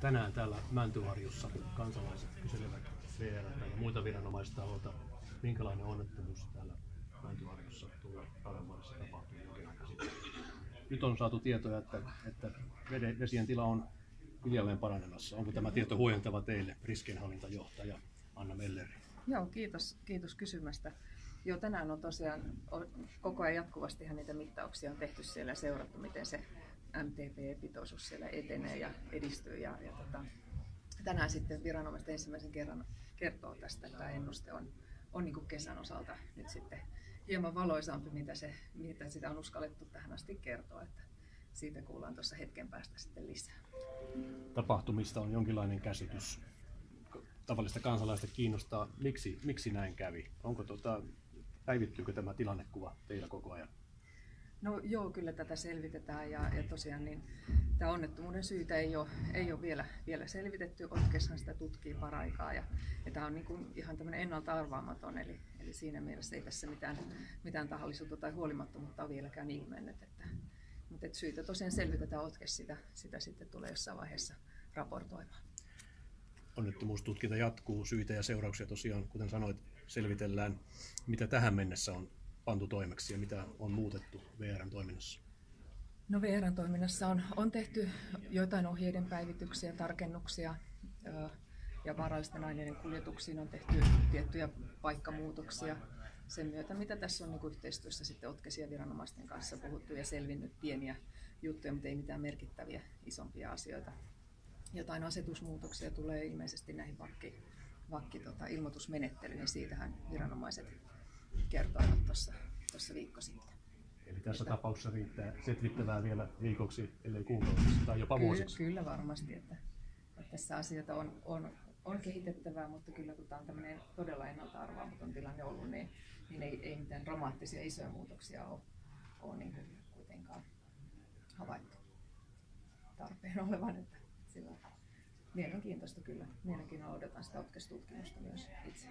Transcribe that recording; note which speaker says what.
Speaker 1: Tänään täällä Mäntyharjussa kansalaiset kyselevät VR ja muita viranomaistahoilta, minkälainen onnettomuus täällä Mäntyharjussa tulee Radanvarressa tapahtui jonkin aikaa sitten. Nyt on saatu tietoja, että, että vesien tila on hiljalleen paranemassa. Onko tämä tieto huojentava teille, riskienhallintajohtaja Anna Melleri?
Speaker 2: Joo, kiitos, kiitos kysymästä. Joo, tänään on tosiaan koko ajan jatkuvastihan niitä mittauksia on tehty siellä ja seurattu, miten se MTP-pitoisuus siellä etenee ja edistyy. Ja, ja tota, tänään sitten viranomaiset ensimmäisen kerran kertoo tästä, että tämä ennuste on, on niin kesän osalta nyt sitten hieman valoisampi, mitä, se, mitä sitä on uskallettu tähän asti kertoa. Että siitä kuullaan tuossa hetken päästä sitten lisää.
Speaker 1: Tapahtumista on jonkinlainen käsitys. Tavallista kansalaista kiinnostaa, miksi, miksi näin kävi. Onko tota, päivittyykö tämä tilannekuva teillä koko ajan?
Speaker 2: No joo, kyllä tätä selvitetään ja, ja tosiaan niin tämä onnettomuuden syytä ei ole, ei ole vielä, vielä selvitetty. Otkeshan sitä tutkii paraikaa ja, ja tämä on niin kuin ihan tämmöinen ennalta arvaamaton, eli, eli siinä mielessä ei tässä mitään, mitään tahallisuutta tai huolimattomuutta ole vieläkään ilmennyt. Että, mutta että syytä tosiaan selvitetään Otkes, sitä, sitä sitten tulee jossain vaiheessa raportoimaan.
Speaker 1: Onnettomuustutkinta jatkuu, syitä ja seurauksia tosiaan, kuten sanoit, selvitellään. Mitä tähän mennessä on pantu toimeksi ja mitä on muutettu VRn toiminnassa?
Speaker 2: No VRn toiminnassa on, on tehty joitain ohjeiden päivityksiä, tarkennuksia ja vaarallisten aineiden kuljetuksiin on tehty tiettyjä paikkamuutoksia sen myötä, mitä tässä on niin yhteistyössä sitten Otkesia viranomaisten kanssa puhuttu ja selvinnyt pieniä juttuja, mutta ei mitään merkittäviä isompia asioita. Jotain asetusmuutoksia tulee ilmeisesti näihin vakki, vakki tota, ilmoitusmenettelyihin. Siitähän viranomaiset kertoivat tuossa, viikko sitten.
Speaker 1: Eli tässä että, tapauksessa riittää setvittävää vielä viikoksi, ellei kuukausiksi tai jopa
Speaker 2: kyllä,
Speaker 1: vuosiksi.
Speaker 2: Kyllä varmasti, että, että tässä asioita on, on, on kehitettävää, mutta kyllä kun tämä on tämmöinen todella ennalta arvaamaton tilanne ollut, niin, niin ei, ei mitään dramaattisia isoja muutoksia ole, ole niin kuitenkaan havaittu tarpeen olevan. Että sillä mielenkiintoista kyllä. Mielenkiinnolla odotan sitä otkestutkimusta myös itse.